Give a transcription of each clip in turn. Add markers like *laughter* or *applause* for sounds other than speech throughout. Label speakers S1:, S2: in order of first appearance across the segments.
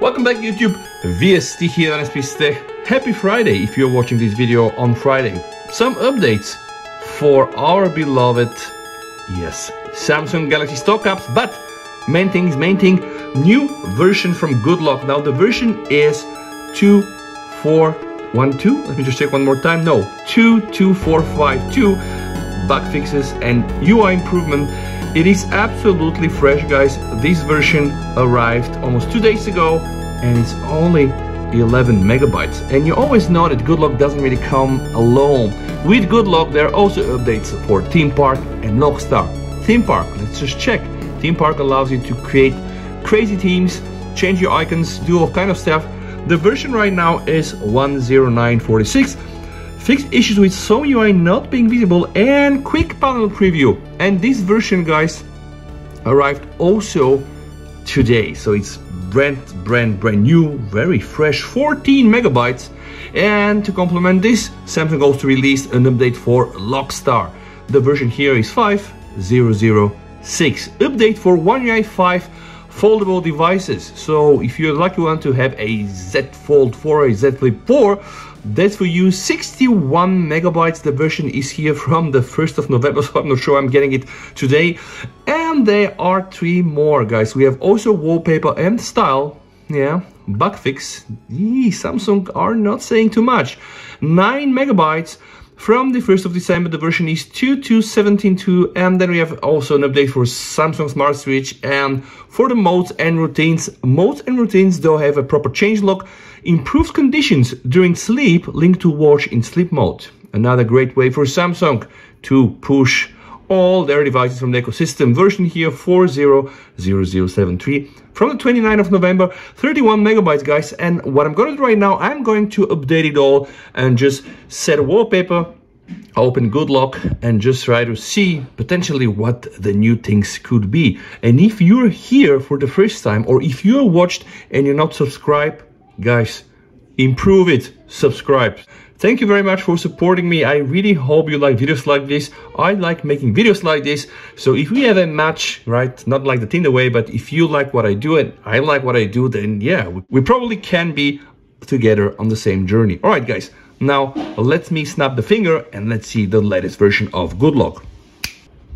S1: Welcome back YouTube, VST here on SP's Tech. Happy Friday if you're watching this video on Friday. Some updates for our beloved, yes, Samsung Galaxy stock apps, but main thing is main thing, new version from Good Lock. Now the version is 2412, let me just check one more time, no, 22452, bug fixes and UI improvement it is absolutely fresh guys. This version arrived almost two days ago and it's only 11 megabytes. And you always know that Good Lock doesn't really come alone. With Good Lock there are also updates for Theme Park and Lockstar. Theme Park, let's just check. Theme Park allows you to create crazy themes, change your icons, do all kind of stuff. The version right now is 10946 fixed issues with some UI not being visible and quick panel preview. And this version, guys, arrived also today. So it's brand, brand, brand new, very fresh, 14 megabytes. And to complement this, Samsung also released an update for Lockstar. The version here is 5006. Update for One UI 5 foldable devices. So if you're lucky one to have a Z Fold 4 or a Z Flip 4, that's for you. 61 megabytes. The version is here from the 1st of november *laughs* so i'm not sure i'm getting it today. And there are three more guys. We have also wallpaper and style. Yeah bug fix. Samsung are not saying too much. 9 megabytes from the 1st of December, the version is 2.2.17.2 and then we have also an update for Samsung Smart Switch. And for the modes and routines. Modes and routines though have a proper change log, improved conditions during sleep linked to watch in sleep mode. Another great way for Samsung to push all their devices from the ecosystem. Version here 400073 from the 29th of November, 31 megabytes, guys. And what I'm going to do right now, I'm going to update it all and just set a wallpaper, open Good Lock, and just try to see potentially what the new things could be. And if you're here for the first time, or if you're watched and you're not subscribed, guys, improve it, subscribe. Thank you very much for supporting me. I really hope you like videos like this. I like making videos like this. So if we have a match, right, not like the Tinder way, but if you like what I do and I like what I do, then yeah, we probably can be together on the same journey. All right, guys. Now, let me snap the finger and let's see the latest version of Good Lock.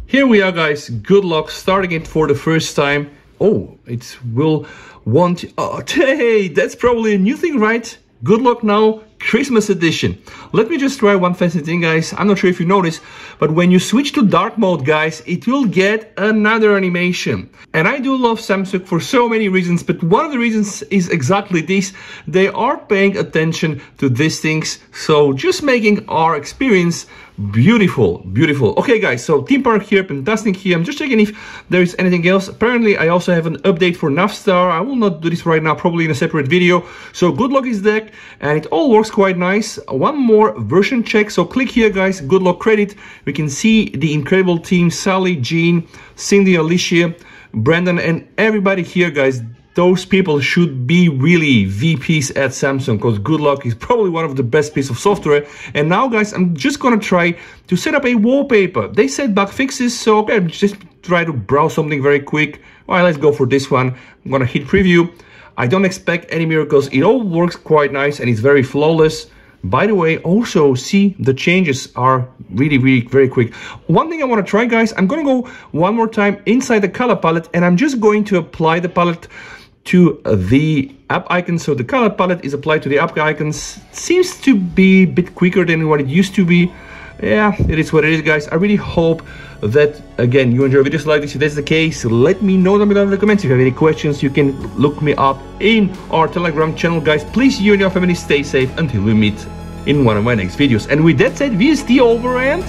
S1: Here we are, guys. Good Lock starting it for the first time. Oh, it will want... Oh, *laughs* hey, that's probably a new thing, right? Good Lock now Christmas edition. Let me just try one fancy thing, guys. I'm not sure if you noticed, but when you switch to dark mode, guys, it will get another animation. And I do love Samsung for so many reasons, but one of the reasons is exactly this. They are paying attention to these things, so just making our experience beautiful beautiful okay guys so theme park here fantastic here i'm just checking if there is anything else apparently i also have an update for navstar i will not do this right now probably in a separate video so Good Lock is deck and it all works quite nice one more version check so click here guys Good Lock credit we can see the incredible team sally jean cindy alicia brandon and everybody here guys those people should be really VPs at Samsung because Good Lock is probably one of the best piece of software. And now guys, I'm just gonna try to set up a wallpaper. They said bug fixes, so okay, just try to browse something very quick. All right, let's go for this one. I'm gonna hit preview. I don't expect any miracles. It all works quite nice and it's very flawless. By the way, also see the changes are really, really very quick. One thing I want to try, guys, I'm going to go one more time inside the color palette and I'm just going to apply the palette to the app icon. So the color palette is applied to the app icons. Seems to be a bit quicker than what it used to be. Yeah, it is what it is, guys. I really hope that, again, you enjoy videos like this. If that's the case, let me know down below in the comments. If you have any questions, you can look me up in our Telegram channel, guys. Please, you and your family stay safe until we meet in one of my next videos. And with that said, VST over and...